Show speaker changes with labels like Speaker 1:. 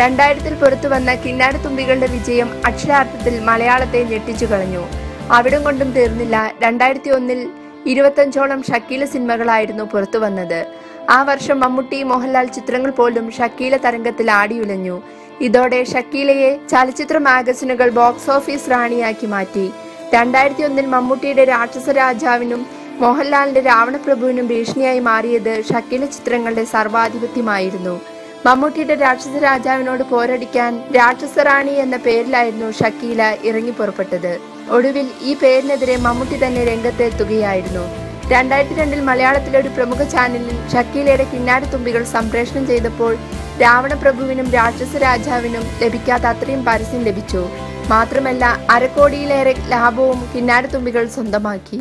Speaker 1: രണ്ടായിരത്തിൽ പുറത്തു വന്ന കിന്നാരത്തുമ്പികളുടെ വിജയം അക്ഷരാർത്ഥത്തിൽ മലയാളത്തെ ഞെട്ടിച്ചു കളഞ്ഞു. അവിടം കൊണ്ടും തീർന്നില്ല. രണ്ടായിരത്തി ഒന്നിൽ ഇരുപത്തഞ്ചോളം ഷക്കീല സിനിമകളായിരുന്നു പുറത്തു വന്നത്. ആ വർഷം മമ്മൂട്ടി മോഹൻലാൽ ചിത്രങ്ങൾ പോലും ഷക്കീല തരംഗത്തിൽ ആടിയുലഞ്ഞു. ഇതോടെ ഷക്കീലയെ ചലച്ചിത്ര മാഗസിനുകൾ ബോക്സ് ഓഫീസ് റാണിയാക്കി മാറ്റി. രണ്ടായിരത്തി ഒന്നിൽ മമ്മൂട്ടിയുടെ രാക്ഷസ രാജാവിനും മോഹൻലാലിന്റെ രാവണപ്രഭുവിനും ഭീഷണിയായി മാറിയത് ഷക്കീല ചിത്രങ്ങളുടെ സർവാധിപത്യമായിരുന്നു. മമ്മൂട്ടിയുടെ രാക്ഷസ രാജാവിനോട് പോരടിക്കാൻ രാക്ഷസറാണി എന്ന പേരിലായിരുന്നു ഷക്കീല ഇറങ്ങി പുറപ്പെട്ടത്. ഒടുവിൽ ഈ പേരിനെതിരെ മമ്മൂട്ടി തന്നെ രംഗത്തെത്തുകയായിരുന്നു രണ്ടായിരത്തി രണ്ടിൽ മലയാളത്തിലെ ഒരു പ്രമുഖ ചാനലിൽ ഷക്കീലയുടെ കിന്നാരത്തുമ്പികൾ സംപ്രേഷണം ചെയ്തപ്പോൾ രാവണപ്രഭുവിനും രാക്ഷസ രാജാവിനും ലഭിക്കാത്ത അത്രയും പരസ്യം ലഭിച്ചു. മാത്രമല്ല അരക്കോടിയിലേറെ ലാഭവും കിന്നാരത്തുമ്പികൾ സ്വന്തമാക്കി.